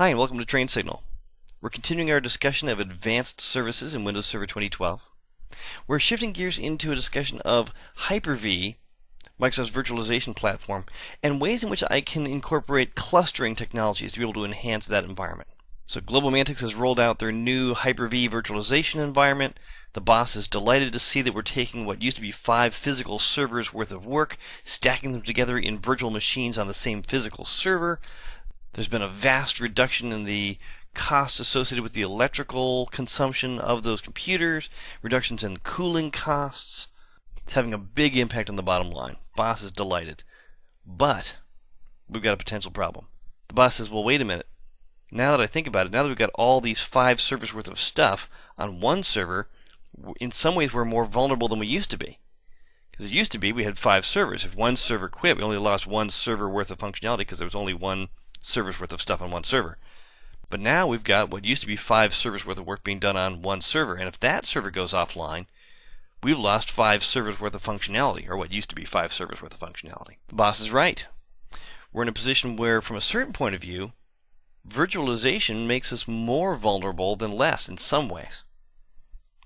Hi, and welcome to Train Signal. We're continuing our discussion of advanced services in Windows Server 2012. We're shifting gears into a discussion of Hyper-V, Microsoft's virtualization platform, and ways in which I can incorporate clustering technologies to be able to enhance that environment. So GlobalMantix has rolled out their new Hyper-V virtualization environment. The boss is delighted to see that we're taking what used to be five physical servers worth of work, stacking them together in virtual machines on the same physical server. There's been a vast reduction in the costs associated with the electrical consumption of those computers, reductions in cooling costs. It's having a big impact on the bottom line. Boss is delighted. But we've got a potential problem. The boss says, well, wait a minute. Now that I think about it, now that we've got all these five servers worth of stuff on one server, in some ways we're more vulnerable than we used to be. Because it used to be we had five servers. If one server quit, we only lost one server worth of functionality because there was only one servers worth of stuff on one server. But now we've got what used to be five servers worth of work being done on one server. And if that server goes offline, we've lost five servers worth of functionality, or what used to be five servers worth of functionality. The boss is right. We're in a position where, from a certain point of view, virtualization makes us more vulnerable than less in some ways.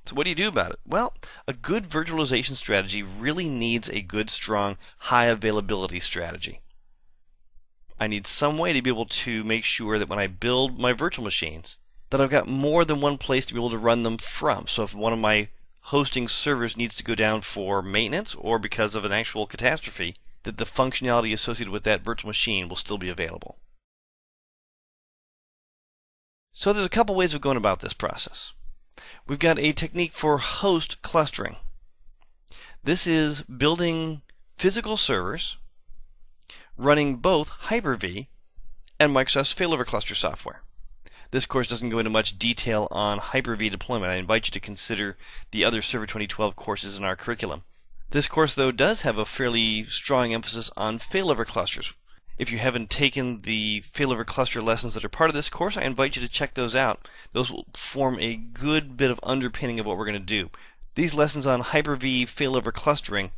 So, what do you do about it? Well, a good virtualization strategy really needs a good, strong, high availability strategy. I need some way to be able to make sure that when I build my virtual machines, that I've got more than one place to be able to run them from. So if one of my hosting servers needs to go down for maintenance or because of an actual catastrophe, that the functionality associated with that virtual machine will still be available. So there's a couple ways of going about this process. We've got a technique for host clustering. This is building physical servers running both Hyper-V and Microsoft's failover cluster software. This course doesn't go into much detail on Hyper-V deployment. I invite you to consider the other Server 2012 courses in our curriculum. This course, though, does have a fairly strong emphasis on failover clusters. If you haven't taken the failover cluster lessons that are part of this course, I invite you to check those out. Those will form a good bit of underpinning of what we're going to do. These lessons on Hyper-V failover clustering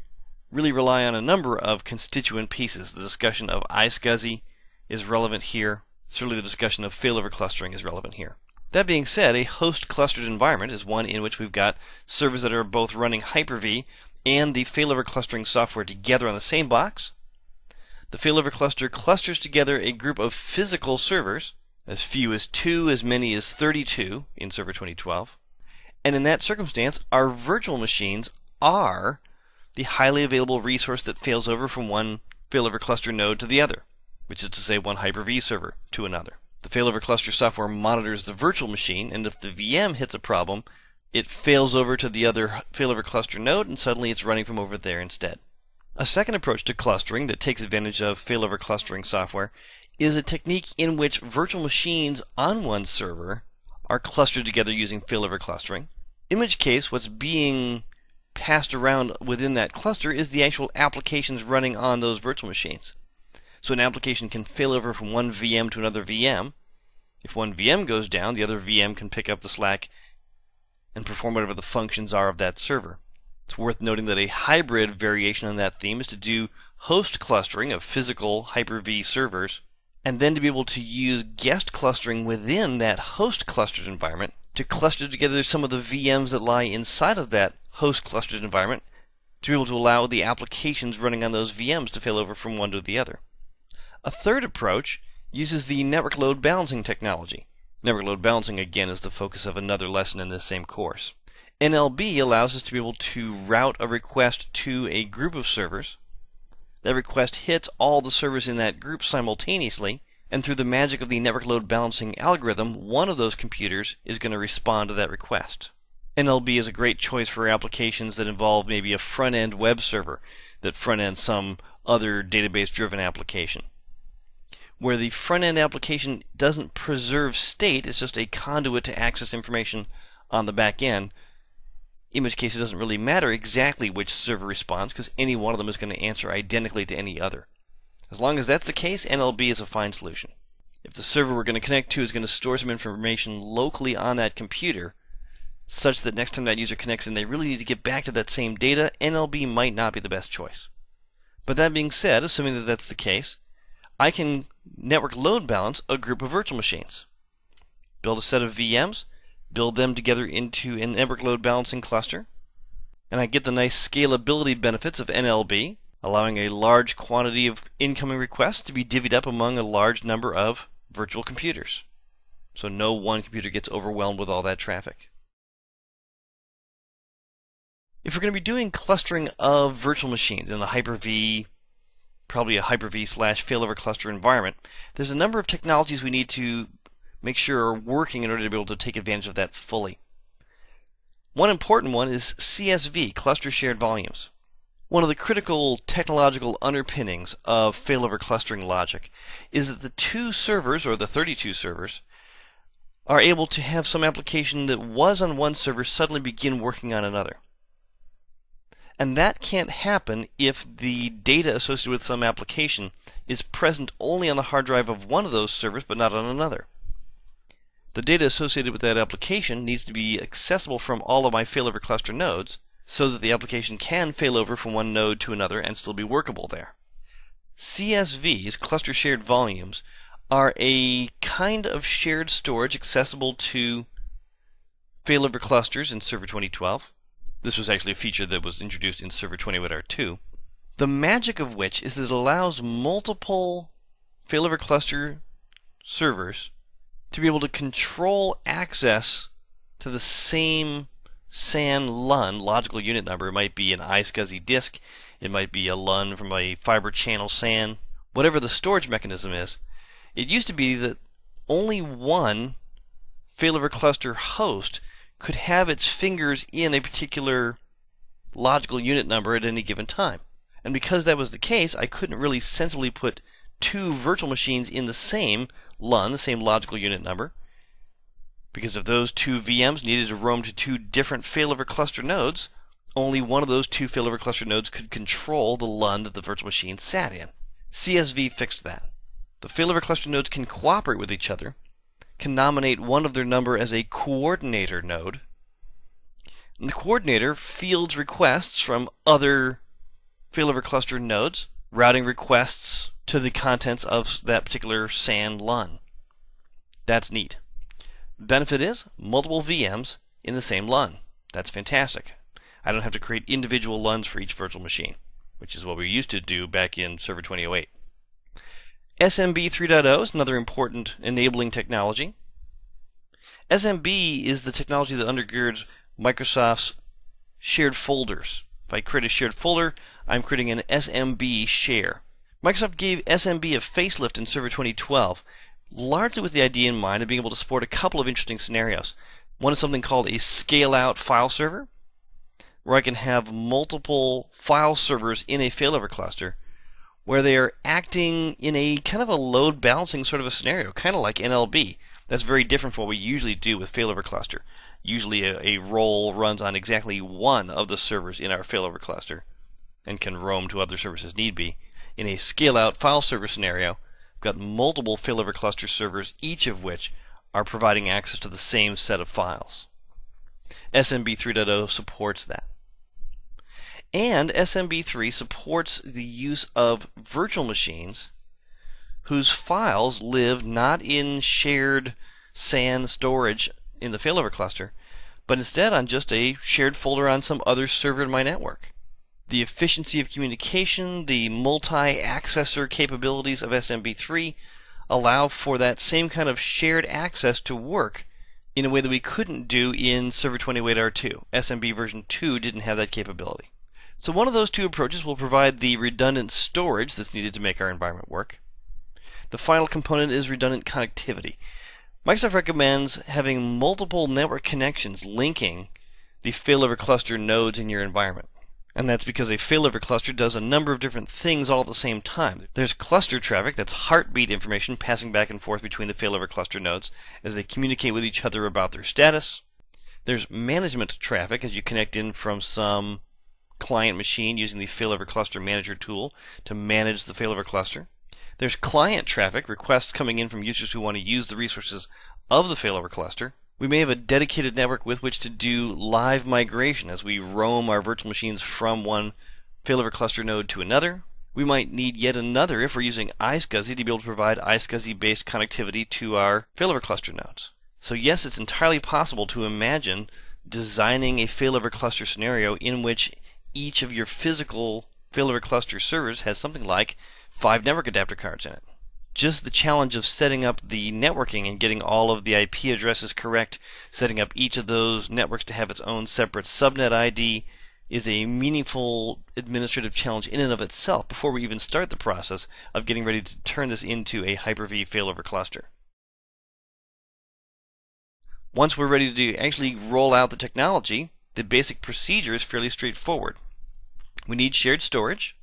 really rely on a number of constituent pieces. The discussion of iSCSI is relevant here. Certainly the discussion of failover clustering is relevant here. That being said, a host clustered environment is one in which we've got servers that are both running Hyper-V and the failover clustering software together on the same box. The failover cluster clusters together a group of physical servers, as few as two, as many as 32 in Server 2012. And in that circumstance, our virtual machines are the highly available resource that fails over from one failover cluster node to the other, which is to say one Hyper-V server to another. The failover cluster software monitors the virtual machine, and if the VM hits a problem, it fails over to the other failover cluster node, and suddenly it's running from over there instead. A second approach to clustering that takes advantage of failover clustering software is a technique in which virtual machines on one server are clustered together using failover clustering. In which case, what's being passed around within that cluster is the actual applications running on those virtual machines. So an application can fail over from one VM to another VM. If one VM goes down, the other VM can pick up the slack and perform whatever the functions are of that server. It's worth noting that a hybrid variation on that theme is to do host clustering of physical Hyper-V servers, and then to be able to use guest clustering within that host clustered environment to cluster together some of the VMs that lie inside of that host clustered environment to be able to allow the applications running on those VMs to fail over from one to the other. A third approach uses the network load balancing technology. Network load balancing, again, is the focus of another lesson in this same course. NLB allows us to be able to route a request to a group of servers. That request hits all the servers in that group simultaneously, and through the magic of the network load balancing algorithm, one of those computers is going to respond to that request. NLB is a great choice for applications that involve maybe a front end web server that front end some other database driven application. Where the front end application doesn't preserve state, it's just a conduit to access information on the back end, in which case it doesn't really matter exactly which server responds because any one of them is going to answer identically to any other. As long as that's the case, NLB is a fine solution. If the server we're going to connect to is going to store some information locally on that computer, such that next time that user connects and they really need to get back to that same data, NLB might not be the best choice. But that being said, assuming that that's the case, I can network load balance a group of virtual machines. Build a set of VMs, build them together into a network load balancing cluster, and I get the nice scalability benefits of NLB, allowing a large quantity of incoming requests to be divvied up among a large number of virtual computers. So no one computer gets overwhelmed with all that traffic. If we're going to be doing clustering of virtual machines in a Hyper-V, probably a Hyper-V slash failover cluster environment, there's a number of technologies we need to make sure are working in order to be able to take advantage of that fully. One important one is CSV, Cluster Shared Volumes. One of the critical technological underpinnings of failover clustering logic is that the two servers, or the 32 servers, are able to have some application that was on one server suddenly begin working on another. And that can't happen if the data associated with some application is present only on the hard drive of one of those servers but not on another. The data associated with that application needs to be accessible from all of my failover cluster nodes so that the application can fail over from one node to another and still be workable there. CSVs, cluster shared volumes, are a kind of shared storage accessible to failover clusters in Server 2012. This was actually a feature that was introduced in Server 28R2. The magic of which is that it allows multiple failover cluster servers to be able to control access to the same SAN LUN logical unit number. It might be an iSCSI disk, it might be a LUN from a fiber channel SAN, whatever the storage mechanism is. It used to be that only one failover cluster host could have its fingers in a particular logical unit number at any given time. And because that was the case, I couldn't really sensibly put two virtual machines in the same LUN, the same logical unit number, because if those two VMs needed to roam to two different failover cluster nodes, only one of those two failover cluster nodes could control the LUN that the virtual machine sat in. CSV fixed that. The failover cluster nodes can cooperate with each other can nominate one of their number as a coordinator node. And the coordinator fields requests from other failover cluster nodes, routing requests to the contents of that particular SAN LUN. That's neat. Benefit is multiple VMs in the same LUN. That's fantastic. I don't have to create individual LUNs for each virtual machine, which is what we used to do back in Server 2008. SMB 3.0 is another important enabling technology. SMB is the technology that undergirds Microsoft's shared folders. If I create a shared folder, I'm creating an SMB share. Microsoft gave SMB a facelift in Server 2012, largely with the idea in mind of being able to support a couple of interesting scenarios. One is something called a scale out file server, where I can have multiple file servers in a failover cluster where they are acting in a kind of a load balancing sort of a scenario, kind of like NLB. That's very different from what we usually do with failover cluster. Usually a, a role runs on exactly one of the servers in our failover cluster and can roam to other servers as need be. In a scale out file server scenario, we've got multiple failover cluster servers, each of which are providing access to the same set of files. SMB 3.0 supports that. And SMB3 supports the use of virtual machines whose files live not in shared SAN storage in the failover cluster, but instead on just a shared folder on some other server in my network. The efficiency of communication, the multi-accessor capabilities of SMB3 allow for that same kind of shared access to work in a way that we couldn't do in Server 28R2. SMB version 2 didn't have that capability. So one of those two approaches will provide the redundant storage that's needed to make our environment work. The final component is redundant connectivity. Microsoft recommends having multiple network connections linking the failover cluster nodes in your environment. And that's because a failover cluster does a number of different things all at the same time. There's cluster traffic, that's heartbeat information passing back and forth between the failover cluster nodes as they communicate with each other about their status. There's management traffic as you connect in from some client machine using the failover cluster manager tool to manage the failover cluster. There's client traffic, requests coming in from users who want to use the resources of the failover cluster. We may have a dedicated network with which to do live migration as we roam our virtual machines from one failover cluster node to another. We might need yet another if we're using iSCSI to be able to provide iSCSI based connectivity to our failover cluster nodes. So yes, it's entirely possible to imagine designing a failover cluster scenario in which each of your physical failover cluster servers has something like five network adapter cards in it. Just the challenge of setting up the networking and getting all of the IP addresses correct, setting up each of those networks to have its own separate subnet ID is a meaningful administrative challenge in and of itself before we even start the process of getting ready to turn this into a Hyper-V failover cluster. Once we're ready to actually roll out the technology, the basic procedure is fairly straightforward. We need shared storage.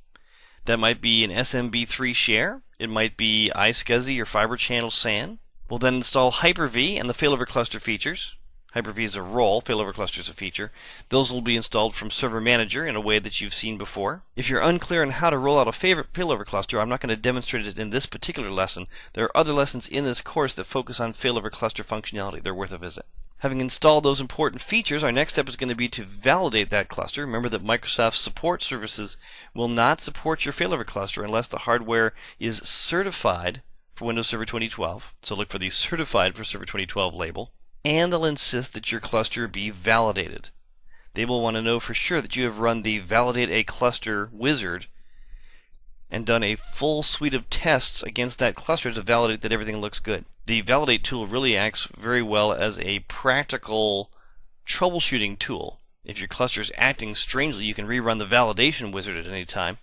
That might be an SMB3 share. It might be iSCSI or Fiber Channel SAN. We'll then install Hyper-V and the failover cluster features. Hyper-V is a role, failover cluster is a feature. Those will be installed from Server Manager in a way that you've seen before. If you're unclear on how to roll out a favorite failover cluster, I'm not going to demonstrate it in this particular lesson. There are other lessons in this course that focus on failover cluster functionality. They're worth a visit. Having installed those important features, our next step is going to be to validate that cluster. Remember that Microsoft support services will not support your failover cluster unless the hardware is certified for Windows Server 2012. So look for the certified for Server 2012 label and they'll insist that your cluster be validated. They will want to know for sure that you have run the validate a cluster wizard and done a full suite of tests against that cluster to validate that everything looks good. The validate tool really acts very well as a practical troubleshooting tool. If your cluster is acting strangely, you can rerun the validation wizard at any time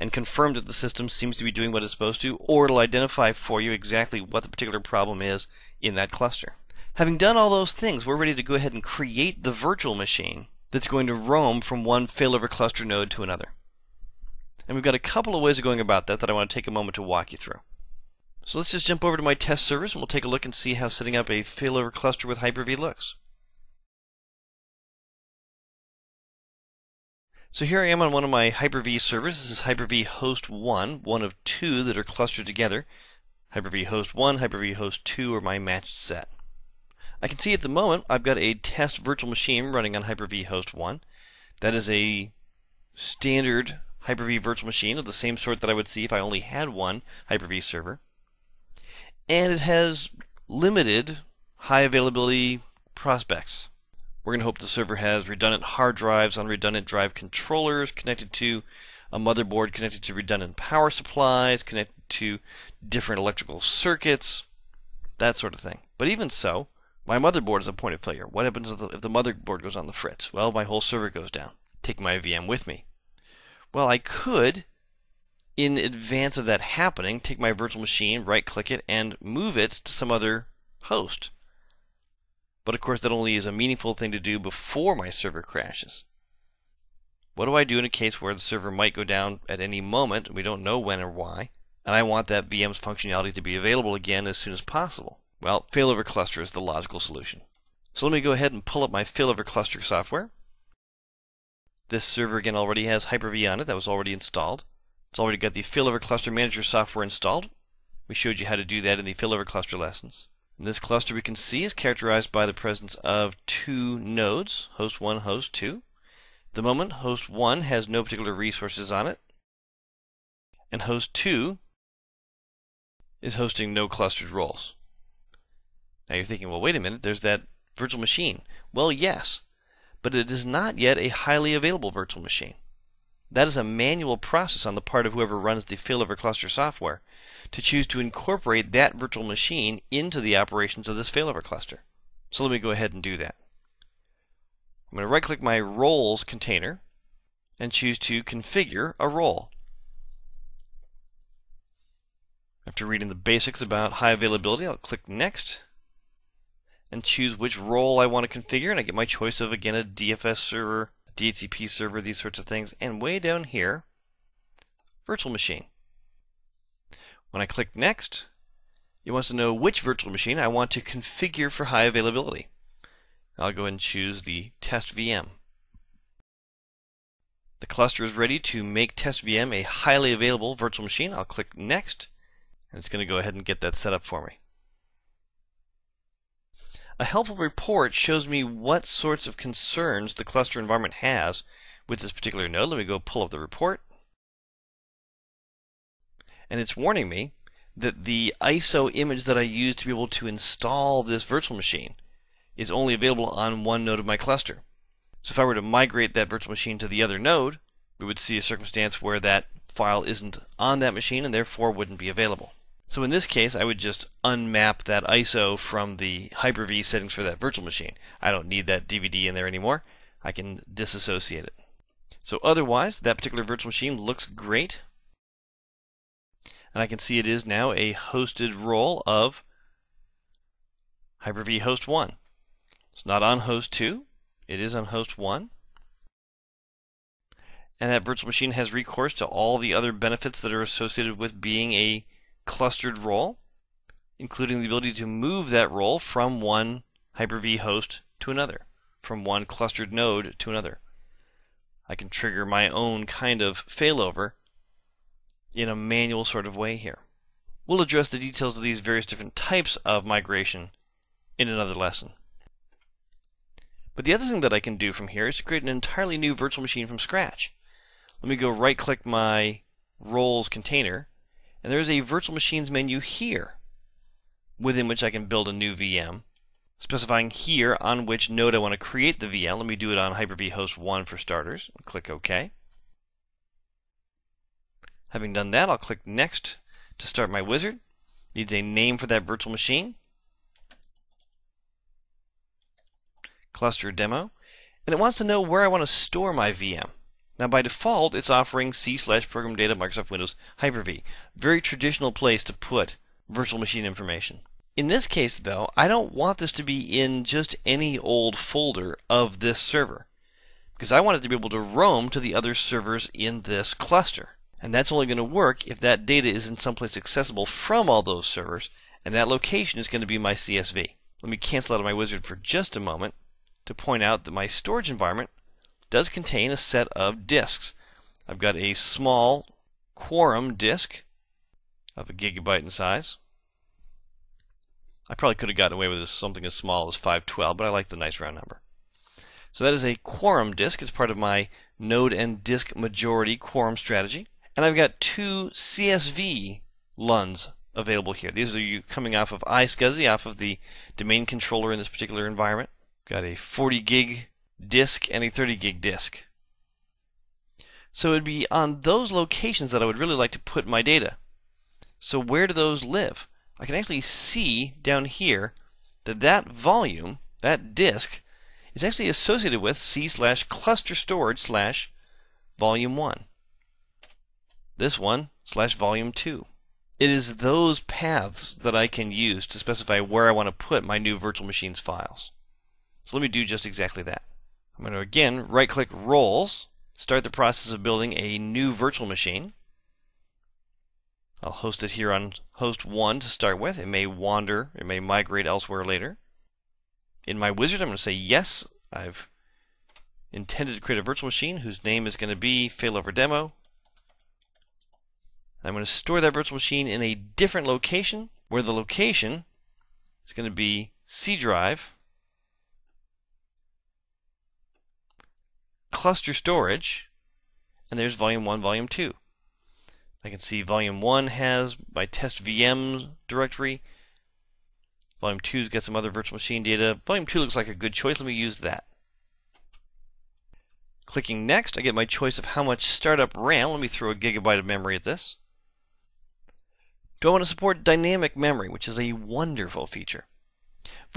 and confirm that the system seems to be doing what it's supposed to, or it'll identify for you exactly what the particular problem is in that cluster. Having done all those things, we're ready to go ahead and create the virtual machine that's going to roam from one failover cluster node to another. And we've got a couple of ways of going about that that I want to take a moment to walk you through. So let's just jump over to my test servers and we'll take a look and see how setting up a failover cluster with Hyper-V looks. So here I am on one of my Hyper-V servers. This is Hyper-V host 1, one of two that are clustered together. Hyper-V host 1, Hyper-V host 2 are my matched set. I can see at the moment I've got a test virtual machine running on Hyper-V host 1. That is a standard Hyper-V virtual machine of the same sort that I would see if I only had one Hyper-V server. And it has limited high availability prospects. We're going to hope the server has redundant hard drives on redundant drive controllers connected to a motherboard connected to redundant power supplies, connected to different electrical circuits, that sort of thing. But even so, my motherboard is a point of failure. What happens if the, if the motherboard goes on the fritz? Well, my whole server goes down. Take my VM with me. Well, I could, in advance of that happening, take my virtual machine, right click it, and move it to some other host. But of course, that only is a meaningful thing to do before my server crashes. What do I do in a case where the server might go down at any moment, we don't know when or why, and I want that VM's functionality to be available again as soon as possible? Well, failover cluster is the logical solution. So let me go ahead and pull up my failover cluster software. This server again already has Hyper-V on it. That was already installed. It's already got the failover cluster manager software installed. We showed you how to do that in the failover cluster lessons. In this cluster we can see is characterized by the presence of two nodes, host 1, host 2. At the moment, host 1 has no particular resources on it, and host 2 is hosting no clustered roles. Now you're thinking, well, wait a minute, there's that virtual machine. Well, yes, but it is not yet a highly available virtual machine. That is a manual process on the part of whoever runs the failover cluster software to choose to incorporate that virtual machine into the operations of this failover cluster. So let me go ahead and do that. I'm going to right click my roles container and choose to configure a role. After reading the basics about high availability, I'll click next and choose which role I want to configure. And I get my choice of, again, a DFS server, DHCP server, these sorts of things. And way down here, virtual machine. When I click next, it wants to know which virtual machine I want to configure for high availability. I'll go and choose the test VM. The cluster is ready to make test VM a highly available virtual machine. I'll click next, and it's going to go ahead and get that set up for me. A helpful report shows me what sorts of concerns the cluster environment has with this particular node. Let me go pull up the report. and it's warning me that the ISO image that I used to be able to install this virtual machine is only available on one node of my cluster. So if I were to migrate that virtual machine to the other node, we would see a circumstance where that file isn't on that machine and therefore wouldn't be available. So in this case, I would just unmap that ISO from the Hyper-V settings for that virtual machine. I don't need that DVD in there anymore. I can disassociate it. So otherwise, that particular virtual machine looks great. And I can see it is now a hosted role of Hyper-V host 1. It's not on host 2, it is on host 1. And that virtual machine has recourse to all the other benefits that are associated with being a clustered role, including the ability to move that role from one Hyper-V host to another, from one clustered node to another. I can trigger my own kind of failover in a manual sort of way here. We'll address the details of these various different types of migration in another lesson. But the other thing that I can do from here is to create an entirely new virtual machine from scratch. Let me go right click my roles container and there's a virtual machines menu here within which I can build a new VM specifying here on which node I want to create the VM. Let me do it on Hyper-V host 1 for starters. Click OK. Having done that, I'll click Next to start my wizard. Needs a name for that virtual machine. Cluster demo. And it wants to know where I want to store my VM. Now by default, it's offering C slash program data Microsoft Windows Hyper-V. Very traditional place to put virtual machine information. In this case, though, I don't want this to be in just any old folder of this server because I want it to be able to roam to the other servers in this cluster. And that's only going to work if that data is in someplace accessible from all those servers, and that location is going to be my CSV. Let me cancel out of my wizard for just a moment to point out that my storage environment does contain a set of disks. I've got a small Quorum disk of a gigabyte in size. I probably could have gotten away with something as small as 512, but I like the nice round number. So that is a Quorum disk. It's part of my node and disk majority Quorum strategy. And I've got two CSV LUNs available here. These are coming off of iSCSI, off of the domain controller in this particular environment. Got a 40 gig disk and a 30 gig disk. So it'd be on those locations that I would really like to put my data. So where do those live? I can actually see down here that that volume, that disk, is actually associated with C slash cluster storage slash volume 1. This one slash volume 2. It is those paths that I can use to specify where I want to put my new virtual machines files. So let me do just exactly that. I'm going to again right click roles, start the process of building a new virtual machine. I'll host it here on host 1 to start with. It may wander, it may migrate elsewhere later. In my wizard, I'm going to say yes, I've intended to create a virtual machine whose name is going to be failover demo. I'm going to store that virtual machine in a different location where the location is going to be C drive cluster storage, and there's volume 1, volume 2. I can see volume 1 has my test VMs directory. Volume 2's got some other virtual machine data. Volume 2 looks like a good choice. Let me use that. Clicking next, I get my choice of how much startup RAM. Let me throw a gigabyte of memory at this. Do I want to support dynamic memory, which is a wonderful feature?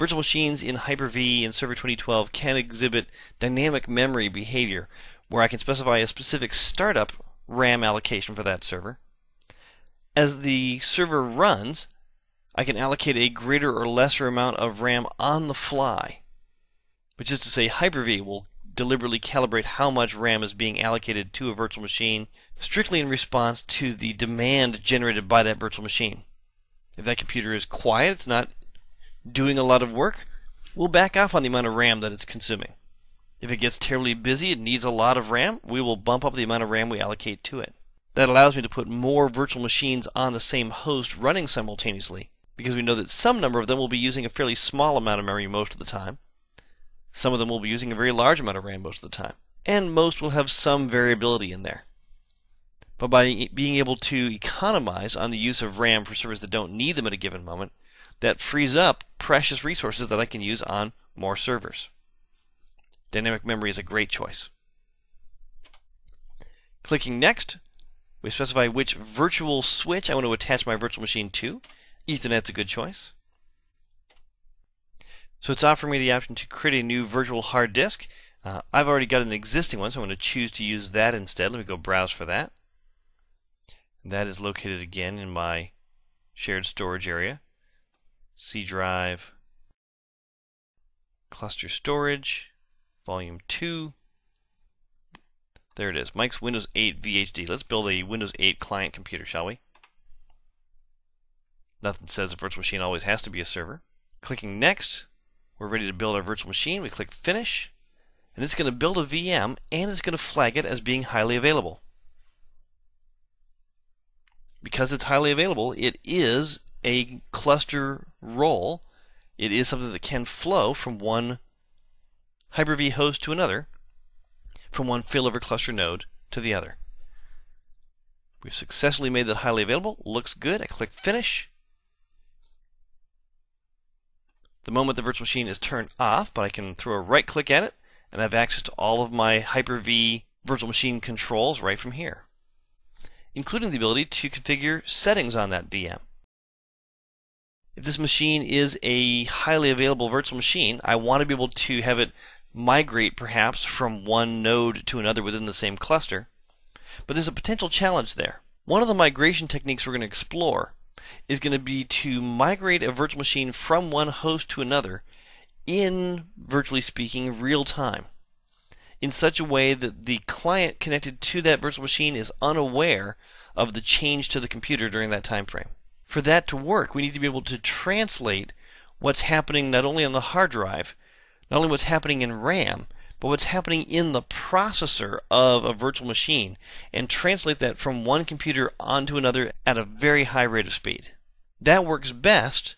Virtual machines in Hyper-V and Server 2012 can exhibit dynamic memory behavior where I can specify a specific startup RAM allocation for that server. As the server runs, I can allocate a greater or lesser amount of RAM on the fly, which is to say Hyper-V will deliberately calibrate how much RAM is being allocated to a virtual machine strictly in response to the demand generated by that virtual machine. If that computer is quiet, it's not doing a lot of work, we'll back off on the amount of RAM that it's consuming. If it gets terribly busy, it needs a lot of RAM, we will bump up the amount of RAM we allocate to it. That allows me to put more virtual machines on the same host running simultaneously, because we know that some number of them will be using a fairly small amount of memory most of the time. Some of them will be using a very large amount of RAM most of the time. And most will have some variability in there. But by being able to economize on the use of RAM for servers that don't need them at a given moment, that frees up precious resources that I can use on more servers. Dynamic memory is a great choice. Clicking Next, we specify which virtual switch I want to attach my virtual machine to. Ethernet's a good choice. So it's offering me the option to create a new virtual hard disk. Uh, I've already got an existing one, so I'm going to choose to use that instead. Let me go browse for that. That is located again in my shared storage area. C drive, cluster storage, volume 2. There it is, Mike's Windows 8 VHD. Let's build a Windows 8 client computer, shall we? Nothing says a virtual machine always has to be a server. Clicking Next, we're ready to build our virtual machine. We click Finish, and it's going to build a VM, and it's going to flag it as being highly available because it's highly available, it is a cluster role. It is something that can flow from one Hyper-V host to another, from one failover cluster node to the other. We've successfully made that highly available. Looks good. I click Finish. The moment the virtual machine is turned off, but I can throw a right click at it and I have access to all of my Hyper-V virtual machine controls right from here including the ability to configure settings on that VM. If this machine is a highly available virtual machine, I want to be able to have it migrate perhaps from one node to another within the same cluster. But there's a potential challenge there. One of the migration techniques we're going to explore is going to be to migrate a virtual machine from one host to another in, virtually speaking, real time in such a way that the client connected to that virtual machine is unaware of the change to the computer during that time frame. For that to work, we need to be able to translate what's happening not only on the hard drive, not only what's happening in RAM, but what's happening in the processor of a virtual machine and translate that from one computer onto another at a very high rate of speed. That works best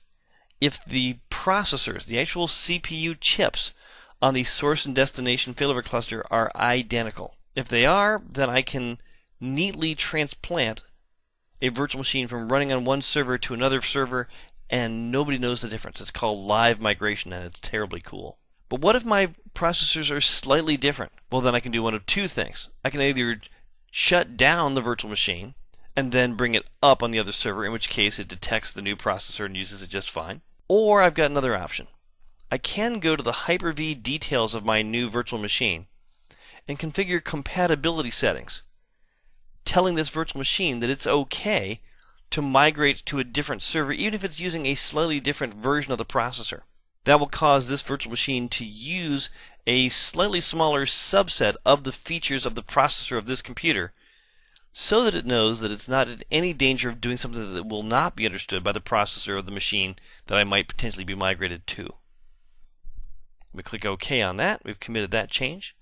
if the processors, the actual CPU chips, on the source and destination failover cluster are identical. If they are, then I can neatly transplant a virtual machine from running on one server to another server and nobody knows the difference. It's called live migration and it's terribly cool. But what if my processors are slightly different? Well, then I can do one of two things. I can either shut down the virtual machine and then bring it up on the other server, in which case it detects the new processor and uses it just fine. Or I've got another option. I can go to the Hyper-V details of my new virtual machine and configure compatibility settings, telling this virtual machine that it's okay to migrate to a different server, even if it's using a slightly different version of the processor. That will cause this virtual machine to use a slightly smaller subset of the features of the processor of this computer so that it knows that it's not in any danger of doing something that will not be understood by the processor of the machine that I might potentially be migrated to. We click OK on that. We've committed that change.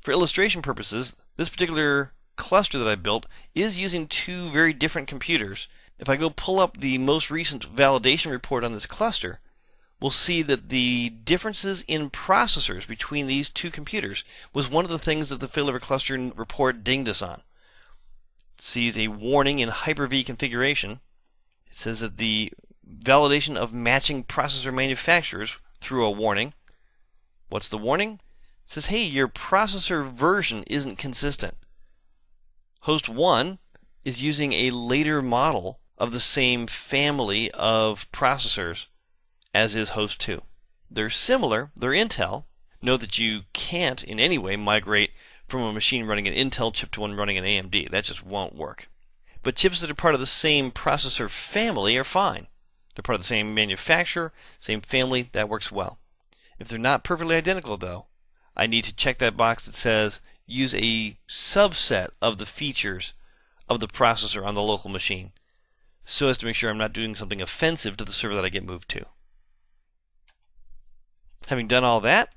For illustration purposes, this particular cluster that I built is using two very different computers. If I go pull up the most recent validation report on this cluster, we'll see that the differences in processors between these two computers was one of the things that the failover cluster report dinged us on. It sees a warning in Hyper-V configuration. It says that the validation of matching processor manufacturers threw a warning. What's the warning? It says, hey, your processor version isn't consistent. Host 1 is using a later model of the same family of processors as is host 2. They're similar, they're Intel. Note that you can't in any way migrate from a machine running an Intel chip to one running an AMD. That just won't work. But chips that are part of the same processor family are fine. They're part of the same manufacturer, same family, that works well. If they're not perfectly identical, though, I need to check that box that says use a subset of the features of the processor on the local machine so as to make sure I'm not doing something offensive to the server that I get moved to. Having done all that,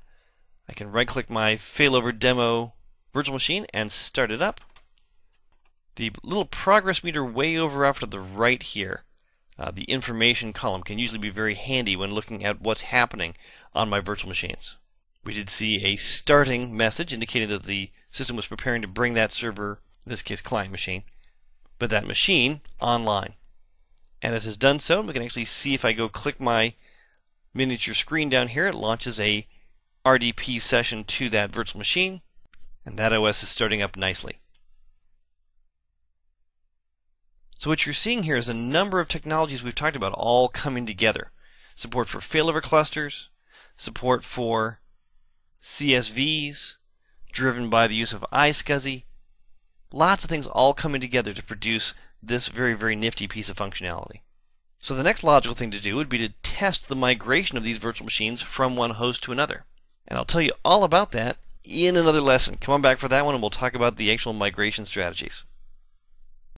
I can right click my failover demo virtual machine and start it up. The little progress meter way over off to the right here uh, the information column can usually be very handy when looking at what's happening on my virtual machines. We did see a starting message indicating that the system was preparing to bring that server in this case client machine, but that machine online. And it has done so. We can actually see if I go click my miniature screen down here, it launches a RDP session to that virtual machine, and that OS is starting up nicely. So what you're seeing here is a number of technologies we've talked about all coming together. Support for failover clusters, support for CSVs, driven by the use of iSCSI. Lots of things all coming together to produce this very, very nifty piece of functionality. So the next logical thing to do would be to test the migration of these virtual machines from one host to another. And I'll tell you all about that in another lesson. Come on back for that one and we'll talk about the actual migration strategies.